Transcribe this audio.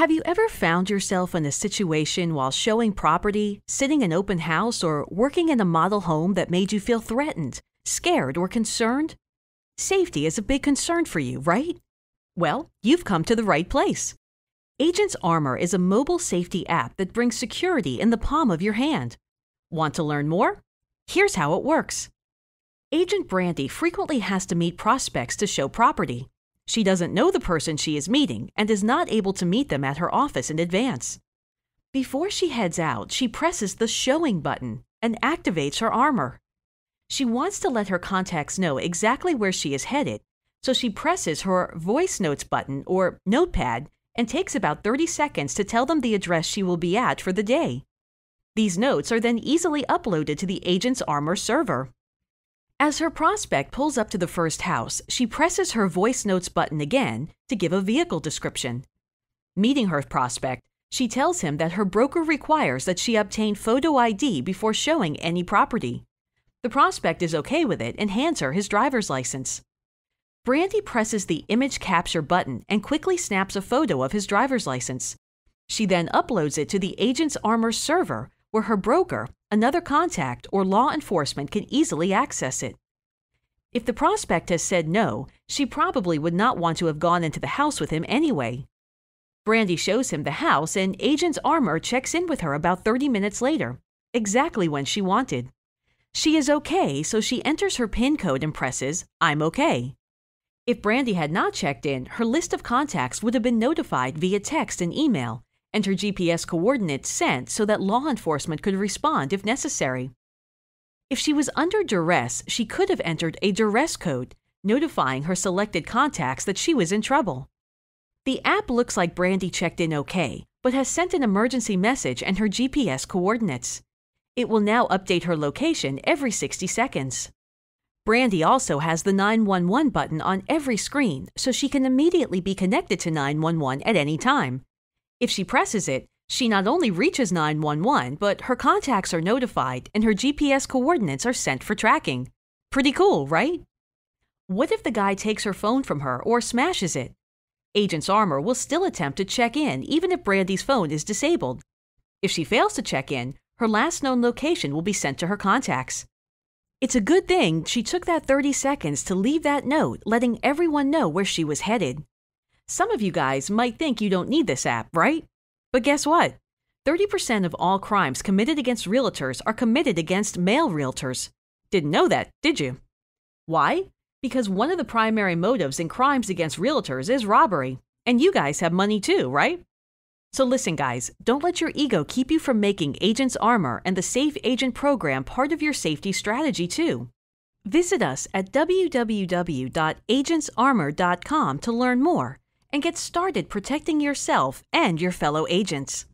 Have you ever found yourself in a situation while showing property, sitting in an open house, or working in a model home that made you feel threatened, scared, or concerned? Safety is a big concern for you, right? Well, you've come to the right place. Agents Armor is a mobile safety app that brings security in the palm of your hand. Want to learn more? Here's how it works. Agent Brandy frequently has to meet prospects to show property. She doesn't know the person she is meeting and is not able to meet them at her office in advance. Before she heads out, she presses the Showing button and activates her armor. She wants to let her contacts know exactly where she is headed, so she presses her Voice Notes button or Notepad and takes about 30 seconds to tell them the address she will be at for the day. These notes are then easily uploaded to the Agents Armor server. As her prospect pulls up to the first house, she presses her voice notes button again to give a vehicle description. Meeting her prospect, she tells him that her broker requires that she obtain photo ID before showing any property. The prospect is okay with it and hands her his driver's license. Brandy presses the image capture button and quickly snaps a photo of his driver's license. She then uploads it to the Agents Armor server where her broker, another contact, or law enforcement can easily access it. If the prospect has said no, she probably would not want to have gone into the house with him anyway. Brandy shows him the house, and Agents Armor checks in with her about 30 minutes later, exactly when she wanted. She is okay, so she enters her PIN code and presses, I'm okay. If Brandy had not checked in, her list of contacts would have been notified via text and email, and her GPS coordinates sent so that law enforcement could respond if necessary. If she was under duress, she could have entered a duress code, notifying her selected contacts that she was in trouble. The app looks like Brandy checked in okay, but has sent an emergency message and her GPS coordinates. It will now update her location every 60 seconds. Brandy also has the 911 button on every screen, so she can immediately be connected to 911 at any time. If she presses it, she not only reaches 911, but her contacts are notified and her GPS coordinates are sent for tracking. Pretty cool, right? What if the guy takes her phone from her or smashes it? Agents Armor will still attempt to check in even if Brandy's phone is disabled. If she fails to check in, her last known location will be sent to her contacts. It's a good thing she took that 30 seconds to leave that note letting everyone know where she was headed. Some of you guys might think you don't need this app, right? But guess what? 30% of all crimes committed against realtors are committed against male realtors. Didn't know that, did you? Why? Because one of the primary motives in crimes against realtors is robbery. And you guys have money too, right? So listen, guys, don't let your ego keep you from making Agents Armor and the Safe Agent program part of your safety strategy too. Visit us at www.agentsarmor.com to learn more and get started protecting yourself and your fellow agents.